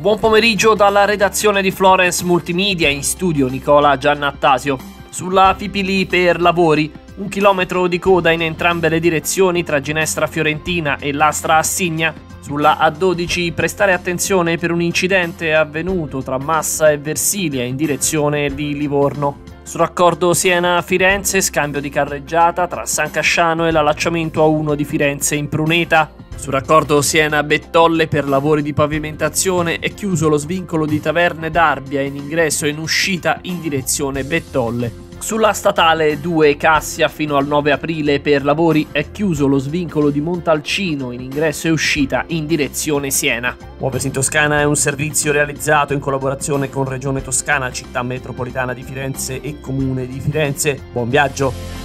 buon pomeriggio dalla redazione di Florence Multimedia in studio Nicola Giannattasio. Sulla Fipili per lavori, un chilometro di coda in entrambe le direzioni tra Ginestra Fiorentina e Lastra Assigna. Sulla A12 prestare attenzione per un incidente avvenuto tra Massa e Versilia in direzione di Livorno. Sul raccordo Siena-Firenze, scambio di carreggiata tra San Casciano e l'allacciamento A1 di Firenze in Pruneta. Sul raccordo Siena-Bettolle per lavori di pavimentazione è chiuso lo svincolo di Taverne d'Arbia in ingresso e in uscita in direzione Bettolle. Sulla statale 2 Cassia fino al 9 aprile per lavori è chiuso lo svincolo di Montalcino in ingresso e uscita in direzione Siena. Muoversi in Toscana è un servizio realizzato in collaborazione con Regione Toscana, Città Metropolitana di Firenze e Comune di Firenze. Buon viaggio!